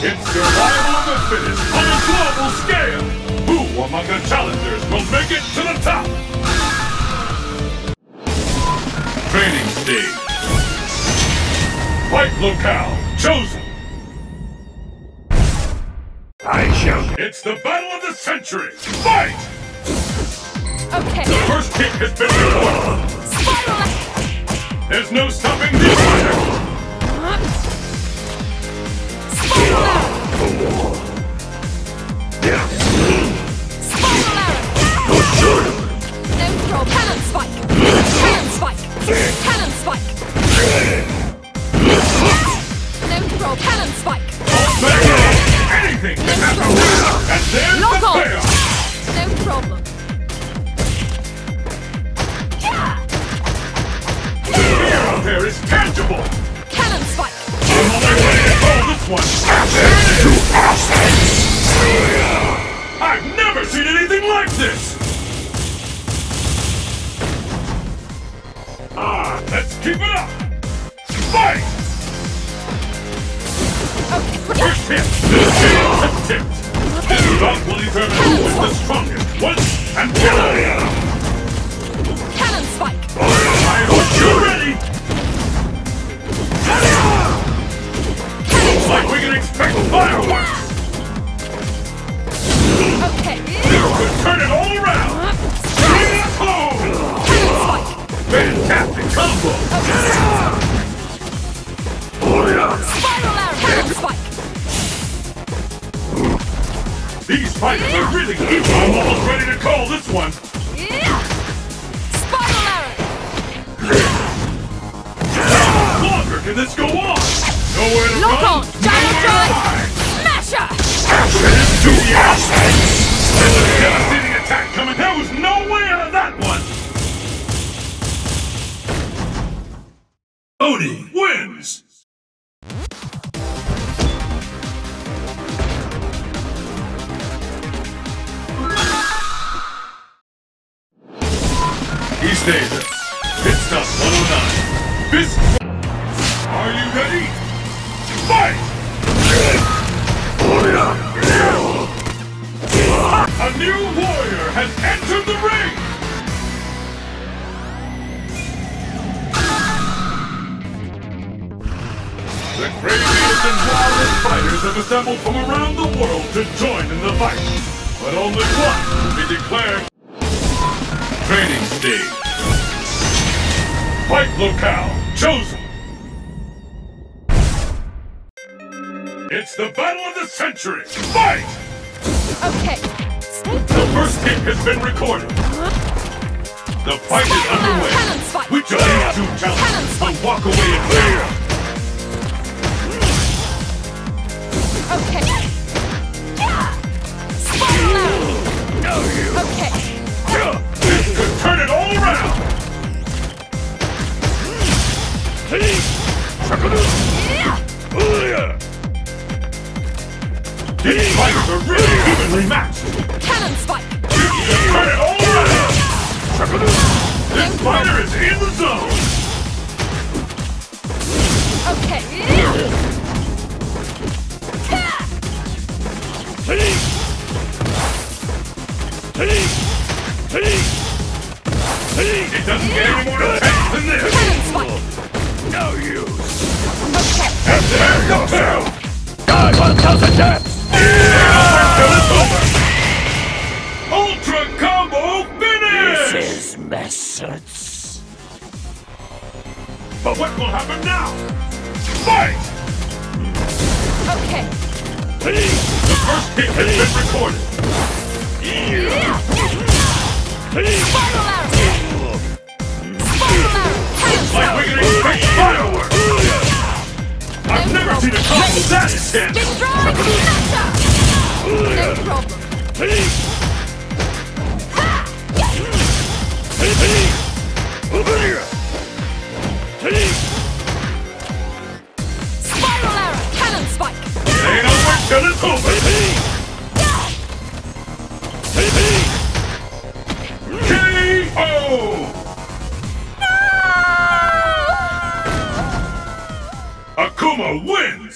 It's survival of the fittest on a global scale! Who among the challengers will make it to the top? Training stage. Fight locale chosen. I shall. It's the battle of the century. Fight! Okay. The first kick has been recorded. Spiral. There's no stopping this fighter. One. To Athens. I've never seen anything like this. Ah, let's keep it up. Fight! First hit. Tipped. This bout will determine who is the strongest. Once and for Okay. Turn it all around. Oh, fantastic combo. Spiral spike. These fighters are really good. I'm almost ready to call this one. Spiral arrow. How can this go on? Nowhere to Lock run. on. Giant nowhere drive. Hide. To the Athens. There's a devastating attack coming. There was no way out of that one. Oni wins. East Asia, Pit Stop 109. This. Has entered the ring! The craziest and wildest fighters have assembled from around the world to join in the fight. But only one will be declared training stage. Fight locale chosen. It's the battle of the century. Fight! Okay. The first kick has been recorded. The fight is underway. Which of these two challengers spike. will walk away in victory? Okay. Okay. This could turn it all around. These fighters are really evenly matched. It doesn't get any more intense than this. Cannon spike. No use. Okay. And there's the bell. Die 1,000 deaths. Over. Ultra combo finish. This is methods. But what will happen now? Fight! Okay. The first kick has been recorded. Yeah. Spiral. Like we can expect fireworks. I've never seen a combo that intense. Destroy Smasher. No problem. Spiral arrow. Cannon spike. Ain't over till it's over. Akuma wins!